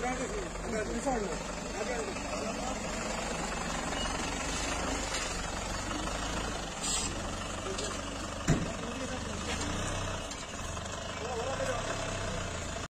这边就是那个边儿可